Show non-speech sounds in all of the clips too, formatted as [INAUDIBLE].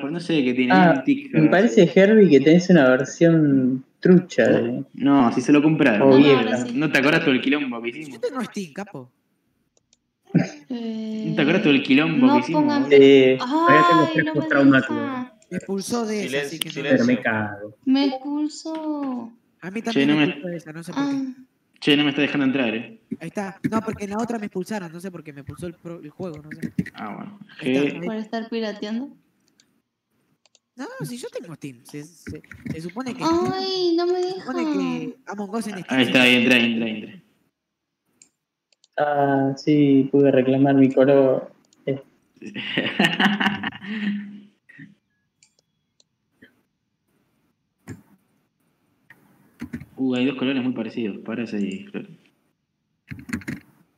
pero no sé qué tiene. Ah, un tic, Me parece, Herbie, que tenés una versión trucha de. No, si se lo compraron. Oh, no, sí. ¿No te acuerdas todo el quilombo que Yo hicimos? tengo Steam, capo. Eh, ¿No te acuerdas todo el quilombo no que hicimos? pongan-? Eh, tengo Ay, no deja. Me expulsó de Silencio, así que no. Silencio. me cago. Me expulsó. A mí Che, también no me de esa, no sé por qué. Ah, Che, no me está dejando entrar, eh. Ahí está. No, porque en la otra me expulsaron, no sé por qué me expulsó el, pro- el juego, no sé. Ah, bueno. Está. Por estar pirateando. No, si yo tengo Steam. Se, se, se supone que. Ay, no me se deja. supone que Among Us en Steam. Ahí está, ahí entra, ahí entra, ahí entra. ah, sí, pude reclamar mi color. Eh, [LAUGHS] uh, hay dos colores muy parecidos. Parece ahí.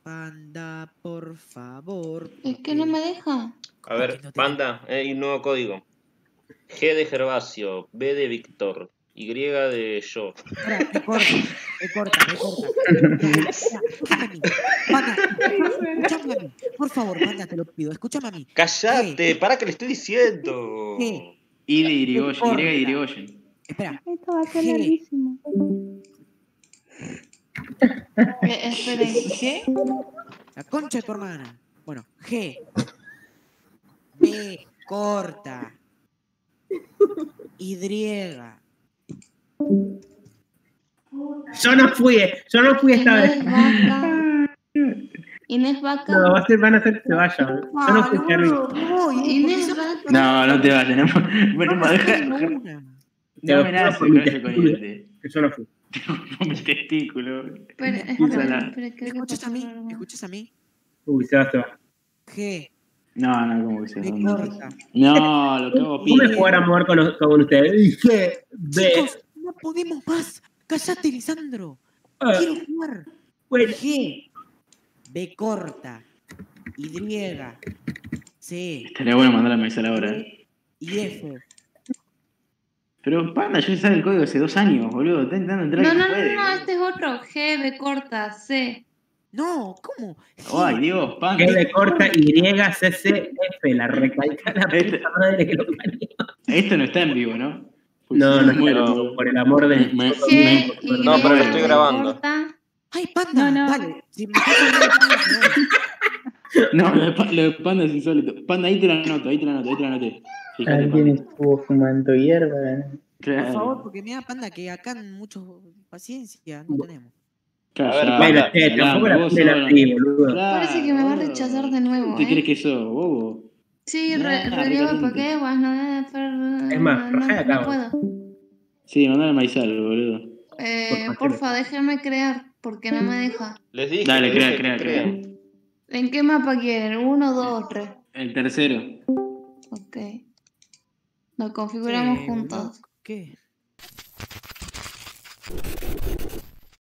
Panda, por favor. Es que no me deja. A ver, panda, eh, hay un nuevo código. G de Gervasio, B de Víctor, Y de yo. Espera, me corta, me corta, me corta. Escúchame a mí. Panda, escúchame a mí. Por favor, Panda, te lo pido. Escúchame a mí. ¡Cállate! ¡Para que le estoy diciendo! ¿Qué? Y de Irigoyen. Y de Irigoyen. Espera. Esto va a ser G. larguísimo. Eh, esperen, ¿qué? La concha de tu hermana. Bueno, G. B corta. Y. Yo no fui, yo no fui esta vez. Inés Vaca. [LAUGHS] Inés Vaca. No, va a ser, van a hacer que se vayan. Yo no fui Herbie. Inés Vaca. No, no te vayas. No, bueno, no, deja. No me mi con coyote. que yo no fui. [LAUGHS] Por mi testículo. Úsala. espera, espera, creo ¿Me que escuchas a mí? ¿Me escuchas a mí? Uy, se va, se va. G. No, no, ¿cómo que se. No, lo que hago ¿Cómo me pibe. jugar a mover con, los- con ustedes? Dije, ve. Chicos, no podemos más. Cállate, Lisandro. Ah, Quiero jugar. G. B corta. Y. C. Estaría bueno mandar a mensaje ahora. eh. Y F. Pero panda, yo ya el código hace dos años, boludo. Está intentando entrar No, no, no, no, este es otro. G, B corta, C. No, ¿cómo? G. Ay, Dios, panda. G de corta Y, C, C, F, la recalca la Este- puta madre que lo parió. Esto no está en vivo, ¿no? No, no, Muero. no, por el amor. Me- Y, No, pero lo estoy grabando. corta. Ay, panda, No, no. dale. No, lo de, de panda es insólito. Panda, ahí te lo anoto, ahí te lo anoto, ahí te lo anoté. Alguien estuvo fumando hierba. por Claro. favor, porque me da panda que acá mucho paciencia no tenemos. Ver, Bueno, che, tampoco la boludo. Claro, Parece que me va a rechazar de nuevo, ¿Te ¿eh? crees que sos bobo? Sí, Nah, re, relieve recaliente. Pokémon, no, Es más, no, no puedo. Sí, mandale a Maizal, boludo. Eh, Por porfa, déjenme crear, porque no me deja. Les dije. Dale, crea, crea, crea. ¿En qué mapa quieren? ¿Uno, dos, tres? El tercero. Ok. Lo configuramos Sí, juntos. ¿Qué?